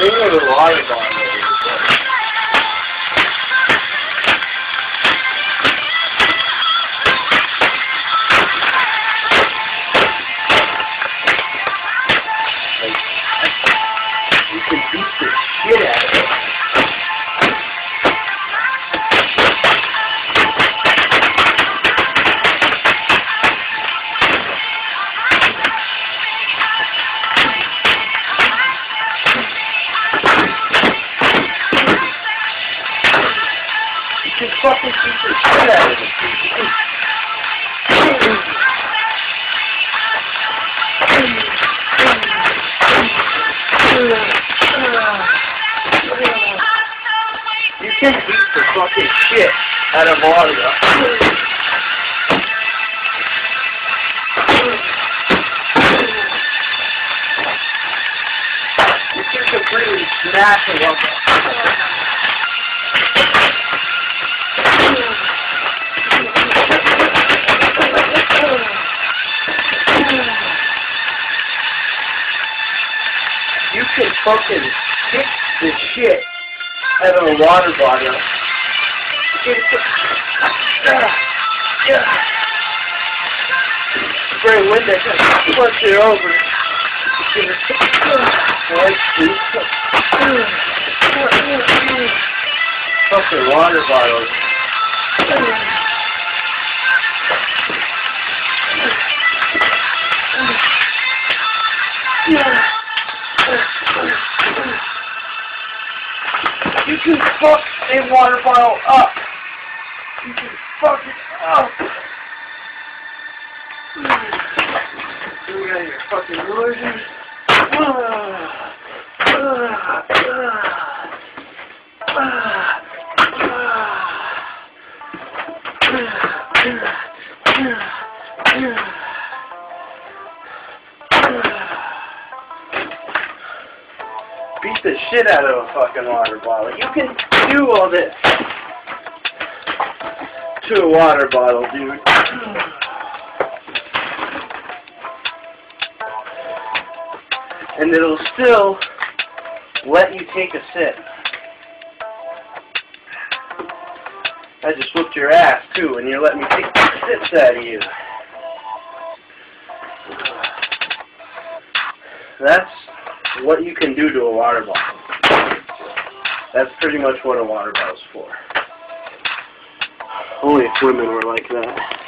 bottle is like, you can beat the shit out fucking beat the shit out of. You can beat the fucking shit out of can completely smash a You can fucking kick the shit out of a water bottle. Spray wind that just push it over. Fucking water bottles. Yeah. You can fuck a water bottle up. You can fuck it up. You got your fucking noises. Beat the shit out of a fucking water bottle. You can do all this to a water bottle, dude. And it'll still let you take a sip. I just whooped your ass too, and you're letting me take sips out of you. That's what you can do to a water bottle. That's pretty much what a water bottle's for. Only if women were like that.